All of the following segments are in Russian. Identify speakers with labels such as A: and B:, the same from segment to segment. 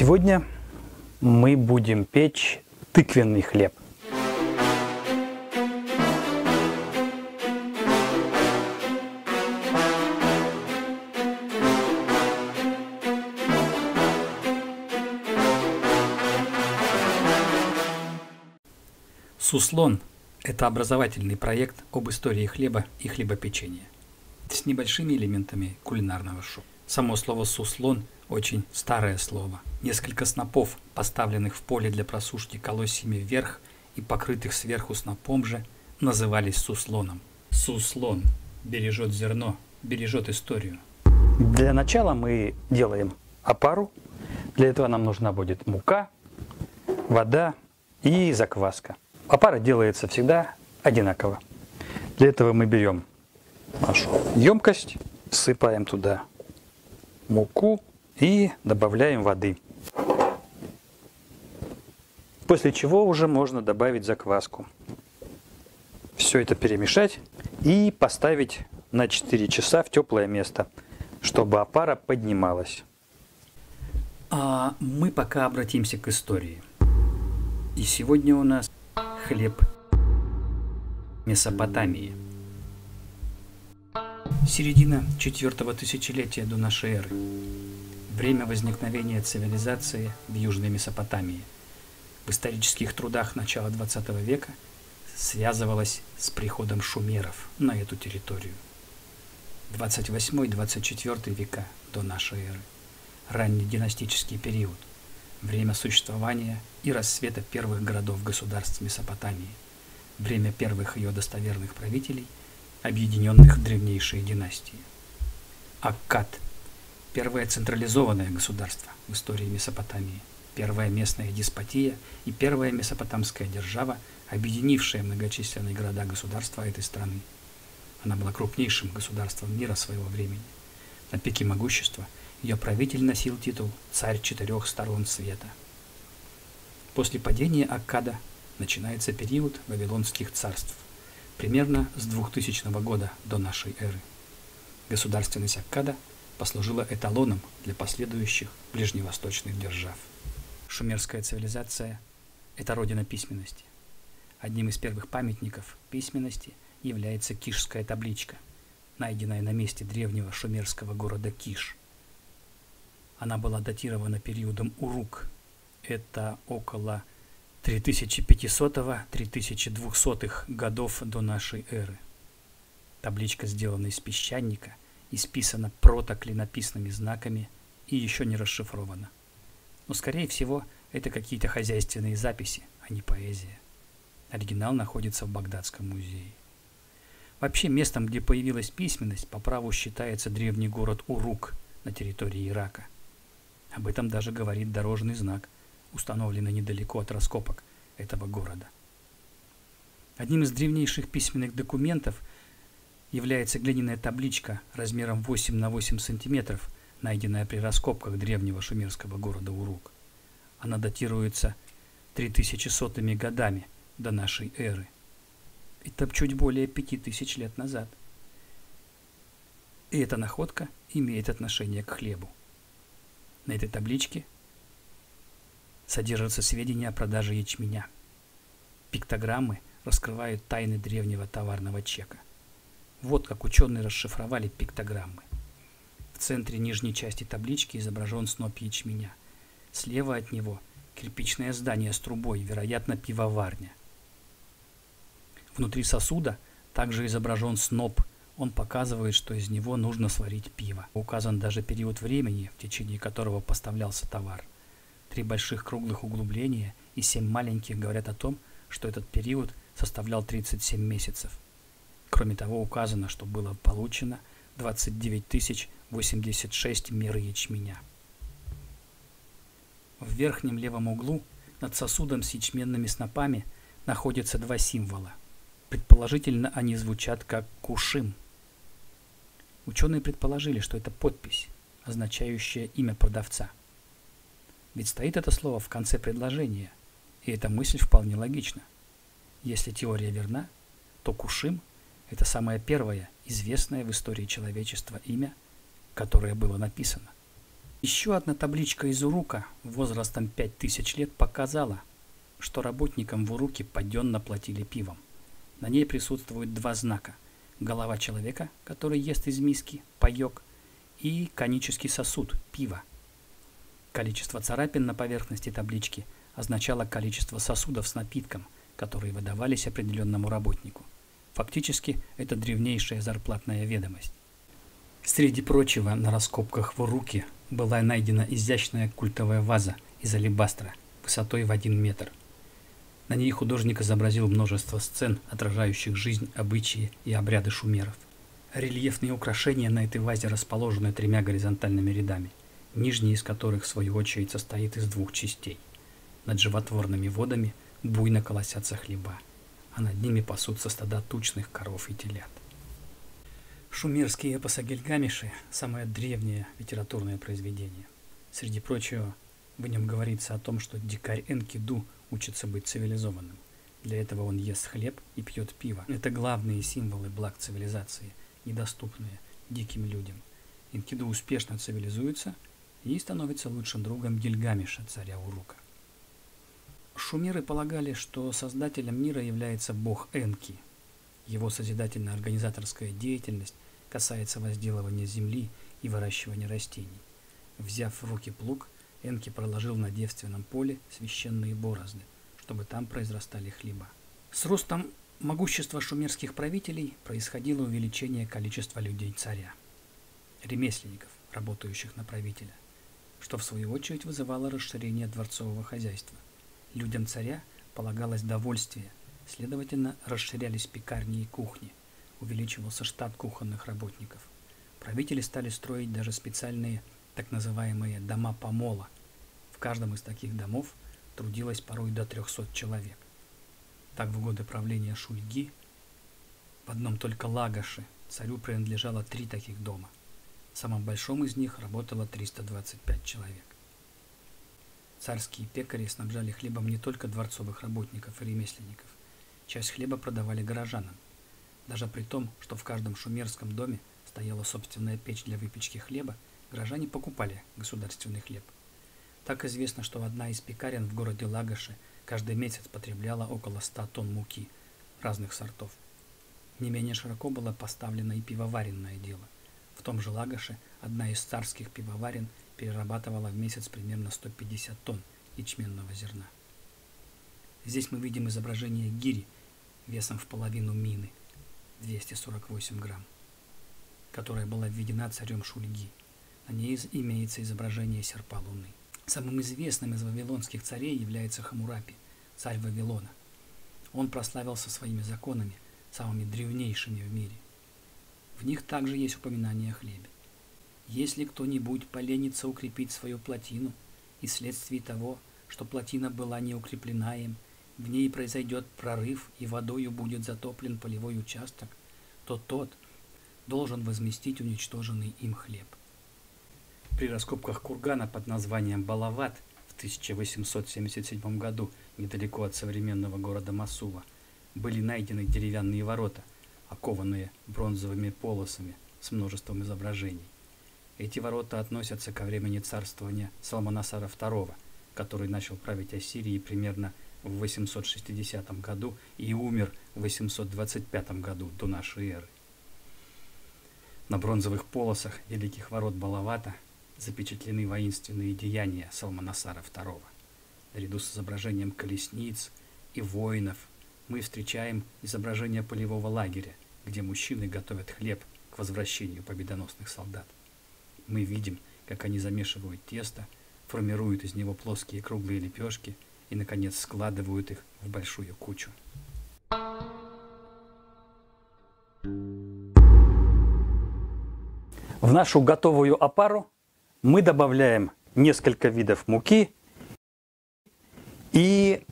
A: Сегодня мы будем печь тыквенный хлеб. Суслон – это образовательный проект об истории хлеба и хлебопечения с небольшими элементами кулинарного шоу. Само слово «суслон» очень старое слово. Несколько снопов, поставленных в поле для просушки колосьями вверх и покрытых сверху снопом же, назывались суслоном. Суслон бережет зерно, бережет историю. Для начала мы делаем опару. Для этого нам нужна будет мука, вода и закваска. Опара делается всегда одинаково. Для этого мы берем нашу емкость, сыпаем туда муку и добавляем воды. После чего уже можно добавить закваску. Все это перемешать и поставить на 4 часа в теплое место, чтобы опара поднималась. А мы пока обратимся к истории. И сегодня у нас хлеб Месопотамии. Середина четвертого тысячелетия до нашей эры. Время возникновения цивилизации в Южной Месопотамии. В исторических трудах начала XX века связывалось с приходом шумеров на эту территорию. 28-24 века до нашей эры. Ранний династический период. Время существования и рассвета первых городов-государств Месопотамии. Время первых ее достоверных правителей – объединенных древнейшие династии. Аккад – первое централизованное государство в истории Месопотамии, первая местная деспотия и первая месопотамская держава, объединившая многочисленные города-государства этой страны. Она была крупнейшим государством мира своего времени. На пике могущества ее правитель носил титул «Царь четырех сторон света». После падения Аккада начинается период вавилонских царств – примерно с 2000 года до нашей эры. Государственность Аккада послужила эталоном для последующих ближневосточных держав. Шумерская цивилизация – это родина письменности. Одним из первых памятников письменности является Кишская табличка, найденная на месте древнего шумерского города Киш. Она была датирована периодом Урук, это около 3500-3200 годов до нашей эры. Табличка сделана из песчаника, исписана протоклинописными знаками и еще не расшифрована. Но, скорее всего, это какие-то хозяйственные записи, а не поэзия. Оригинал находится в Багдадском музее. Вообще, местом, где появилась письменность, по праву считается древний город Урук на территории Ирака. Об этом даже говорит дорожный знак – установлены недалеко от раскопок этого города. Одним из древнейших письменных документов является глиняная табличка размером 8 на 8 сантиметров, найденная при раскопках древнего шумерского города Урук. Она датируется 3100 годами до нашей эры. Это чуть более 5000 лет назад. И эта находка имеет отношение к хлебу. На этой табличке содержатся сведения о продаже ячменя. Пиктограммы раскрывают тайны древнего товарного чека. Вот как ученые расшифровали пиктограммы. В центре нижней части таблички изображен сноп ячменя. Слева от него кирпичное здание с трубой, вероятно, пивоварня. Внутри сосуда также изображен сноп. Он показывает, что из него нужно сварить пиво. Указан даже период времени, в течение которого поставлялся товар – Три больших круглых углубления и семь маленьких говорят о том, что этот период составлял 37 месяцев. Кроме того, указано, что было получено 29 086 мер ячменя. В верхнем левом углу над сосудом с ячменными снопами находятся два символа. Предположительно, они звучат как «кушим». Ученые предположили, что это подпись, означающая имя продавца – ведь стоит это слово в конце предложения, и эта мысль вполне логична. Если теория верна, то Кушим – это самое первое известное в истории человечества имя, которое было написано. Еще одна табличка из Урука возрастом 5000 лет показала, что работникам в Уруке паденно платили пивом. На ней присутствуют два знака. Голова человека, который ест из миски, паек, и конический сосуд, пиво. Количество царапин на поверхности таблички означало количество сосудов с напитком, которые выдавались определенному работнику. Фактически, это древнейшая зарплатная ведомость. Среди прочего, на раскопках в Уруке была найдена изящная культовая ваза из алебастра высотой в один метр. На ней художник изобразил множество сцен, отражающих жизнь, обычаи и обряды шумеров. Рельефные украшения на этой вазе расположены тремя горизонтальными рядами, нижний из которых, в свою очередь, состоит из двух частей. Над животворными водами буйно колосятся хлеба, а над ними пасутся стада тучных коров и телят. Шумерский эпос о самое древнее литературное произведение. Среди прочего, в нем говорится о том, что дикарь Энкиду учится быть цивилизованным. Для этого он ест хлеб и пьет пиво. Это главные символы благ цивилизации, недоступные диким людям. Энкиду успешно цивилизуется и становится лучшим другом Гильгамеша, царя Урука. Шумеры полагали, что создателем мира является бог Энки – его созидательно-организаторская деятельность касается возделывания земли и выращивания растений. Взяв в руки плуг, Энки проложил на девственном поле священные борозды, чтобы там произрастали хлеба. С ростом могущества шумерских правителей происходило увеличение количества людей царя, ремесленников, работающих на правителя, что в свою очередь вызывало расширение дворцового хозяйства. Людям царя полагалось довольствие – Следовательно, расширялись пекарни и кухни, увеличивался штат кухонных работников. Правители стали строить даже специальные так называемые дома помола. В каждом из таких домов трудилось порой до 300 человек. Так в годы правления Шульги в одном только Лагаше царю принадлежало три таких дома. В самом большом из них работало 325 человек. Царские пекари снабжали хлебом не только дворцовых работников и ремесленников, Часть хлеба продавали горожанам. Даже при том, что в каждом шумерском доме стояла собственная печь для выпечки хлеба, горожане покупали государственный хлеб. Так известно, что одна из пекарен в городе Лагоши каждый месяц потребляла около 100 тонн муки разных сортов. Не менее широко было поставлено и пивоваренное дело. В том же Лагоше одна из царских пивоварен перерабатывала в месяц примерно 150 тонн ячменного зерна. Здесь мы видим изображение гири – весом в половину мины, 248 грамм, которая была введена царем Шульги. На ней имеется изображение серпа Луны. Самым известным из вавилонских царей является Хамурапи, царь Вавилона. Он прославился своими законами, самыми древнейшими в мире. В них также есть упоминание о хлебе. Если кто-нибудь поленится укрепить свою плотину, и вследствие того, что плотина была не укреплена им, в ней произойдет прорыв и водою будет затоплен полевой участок, то тот должен возместить уничтоженный им хлеб. При раскопках кургана под названием Балават в 1877 году недалеко от современного города Масува были найдены деревянные ворота, окованные бронзовыми полосами с множеством изображений. Эти ворота относятся ко времени царствования Салманасара II, который начал править Ассирией примерно в 860 году и умер в 825 году до нашей эры. На бронзовых полосах Великих Ворот Балавата запечатлены воинственные деяния Салманасара II. Наряду с изображением колесниц и воинов мы встречаем изображение полевого лагеря, где мужчины готовят хлеб к возвращению победоносных солдат. Мы видим, как они замешивают тесто, формируют из него плоские круглые лепешки – и, наконец, складывают их в большую кучу. В нашу готовую опару мы добавляем несколько видов муки и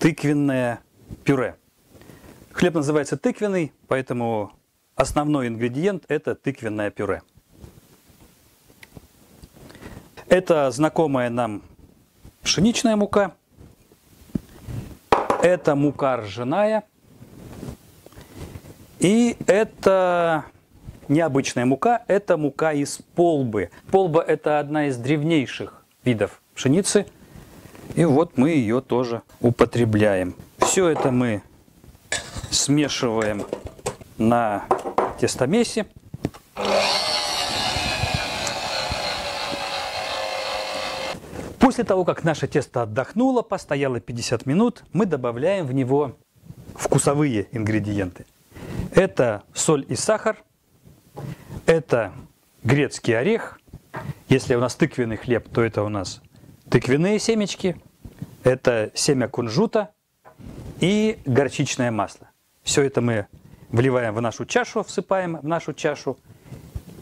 A: тыквенное пюре. Хлеб называется тыквенный, поэтому основной ингредиент – это тыквенное пюре. Это знакомая нам пшеничная мука. Это мука ржаная. И это необычная мука – это мука из полбы. Полба – это одна из древнейших видов пшеницы. И вот мы ее тоже употребляем. Все это мы смешиваем на тестомесе. После того, как наше тесто отдохнуло, постояло 50 минут, мы добавляем в него вкусовые ингредиенты. Это соль и сахар, это грецкий орех. Если у нас тыквенный хлеб, то это у нас тыквенные семечки, это семя кунжута и горчичное масло. Все это мы вливаем в нашу чашу, всыпаем в нашу чашу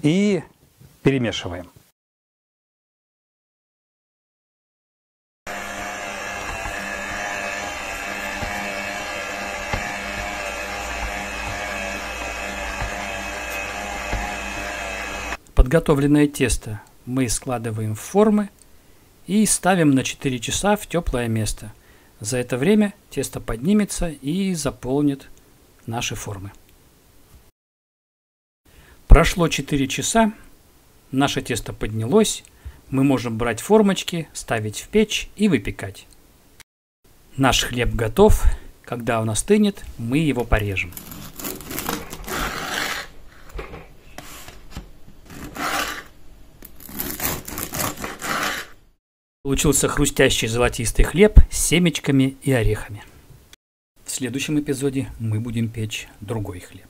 A: и перемешиваем. Подготовленное тесто мы складываем в формы и ставим на 4 часа в теплое место. За это время тесто поднимется и заполнит наши формы. Прошло 4 часа, наше тесто поднялось, мы можем брать формочки, ставить в печь и выпекать. Наш хлеб готов, когда он остынет, мы его порежем. Получился хрустящий золотистый хлеб с семечками и орехами. В следующем эпизоде мы будем печь другой хлеб.